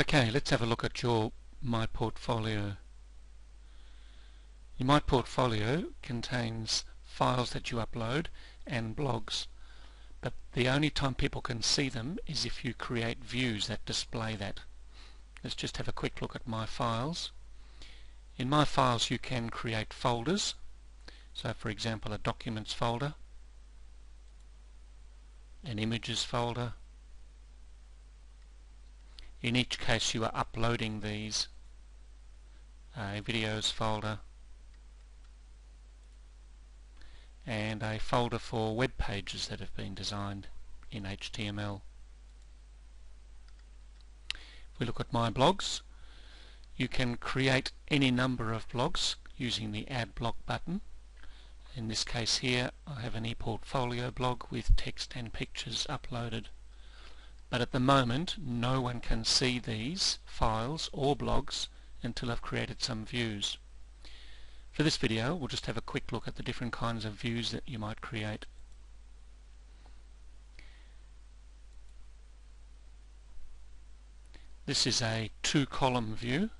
Okay, let's have a look at your My Portfolio. Your My Portfolio contains files that you upload and blogs, but the only time people can see them is if you create views that display that. Let's just have a quick look at My Files. In My Files you can create folders, so for example a Documents folder, an Images folder, in each case you are uploading these a videos folder and a folder for web pages that have been designed in HTML. If we look at my blogs you can create any number of blogs using the add blog button in this case here I have an ePortfolio blog with text and pictures uploaded but at the moment no one can see these files or blogs until I've created some views. For this video we'll just have a quick look at the different kinds of views that you might create. This is a two-column view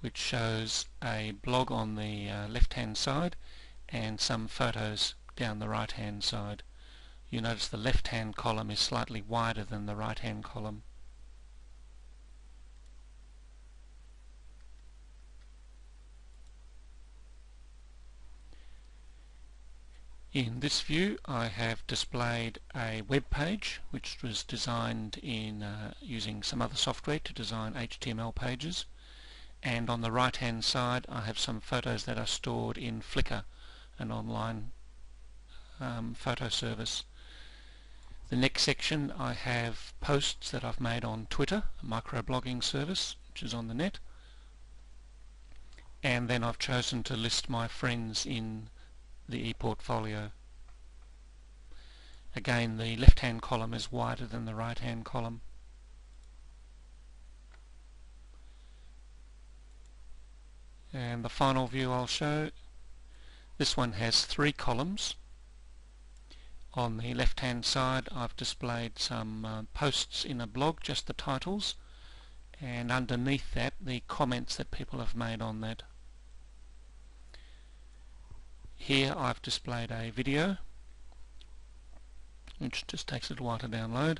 which shows a blog on the uh, left hand side and some photos down the right hand side you notice the left hand column is slightly wider than the right hand column. In this view I have displayed a web page which was designed in uh, using some other software to design HTML pages and on the right hand side I have some photos that are stored in Flickr, an online um, photo service. The next section I have posts that I've made on Twitter, a microblogging service which is on the net. And then I've chosen to list my friends in the ePortfolio. Again, the left-hand column is wider than the right-hand column. And the final view I'll show, this one has three columns on the left hand side I've displayed some uh, posts in a blog, just the titles, and underneath that the comments that people have made on that. Here I've displayed a video which just takes a little while to download.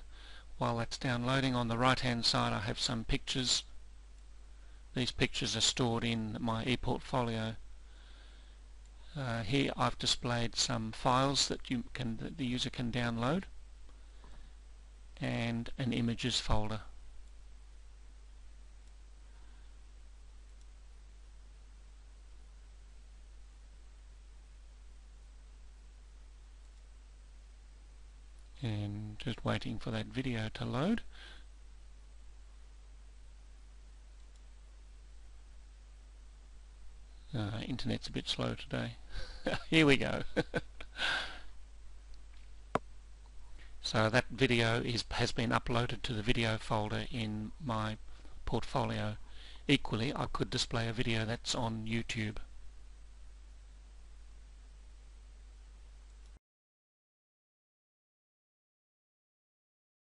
While that's downloading on the right hand side I have some pictures. These pictures are stored in my ePortfolio uh, here I've displayed some files that you can that the user can download and an images folder. And just waiting for that video to load. Uh, internet's a bit slow today. Here we go. so that video is has been uploaded to the video folder in my portfolio. Equally, I could display a video that's on YouTube.